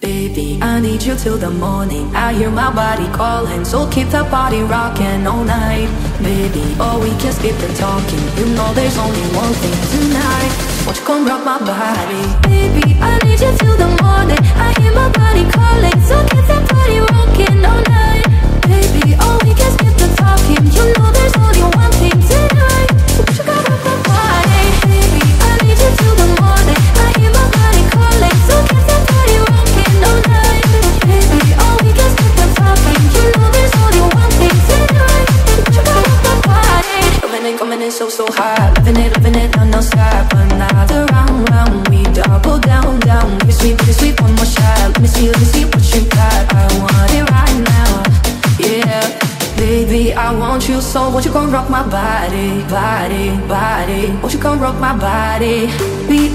Baby, I need you till the morning. I hear my body calling, so keep the body rocking all night. Baby, oh, we can skip the talking. You know there's only one thing tonight. Won't you come rock my body? Baby, I need you till the morning. I In so, so hot. Living it, living it, no, no stop. Another round, round. We double down, down. Give me give me one more shot. Let me see, let me see what you got. I want it right now. Yeah. Baby, I want you so won't you come rock my body, body, body Won't you come rock my body Baby,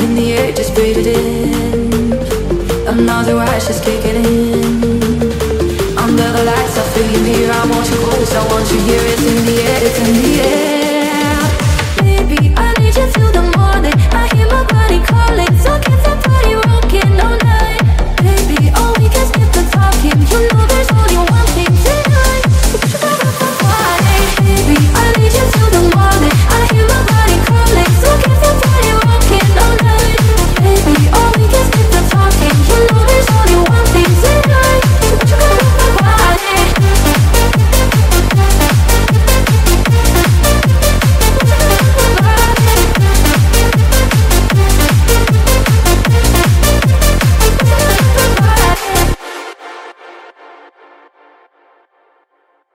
in the air, just breathe it in. Another rush is kicking in. Under the lights, I feel you